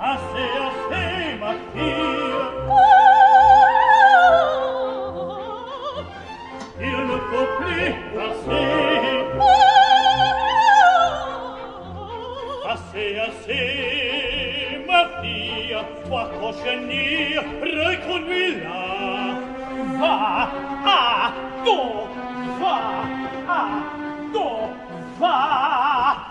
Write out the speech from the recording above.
Asse, asse, ma fia! Puglia! Il Asse! Asse, asse, ma fia! Toi, cochenie, riconnui-la! Va, ade, ah, va, ade, ah, va!